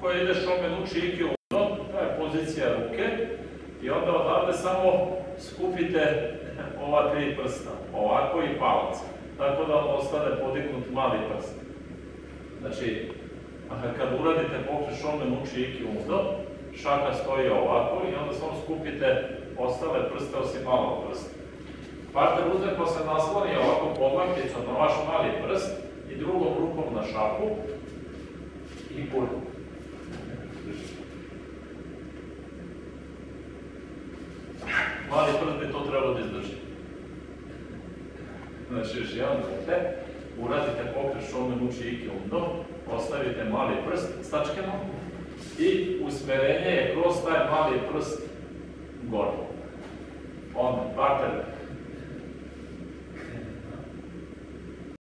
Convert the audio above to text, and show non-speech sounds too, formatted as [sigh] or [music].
koji ide šomen uči dno, to je pozicija ruke, i onda odavde samo skupite [laughs] ova tri prsta, ovako i palac, tako da ostane podignut mali prst. Znači, kad uradite pokret šomen uči undo, šaka stoji ovako i onda samo skupite ostale prste osim malog prsta. Parter uzme ko se nasloni ovako podlakticom na vaš mali prst i drugom rukom na šaku i. Mali prst bi to trebalo da izdrži. Znači, još jedan puta, uradite pokret šomen uči iki undo, ostavite mali prst stačkeno i usmerenje je kroz taj mali prst gore. Onda, parter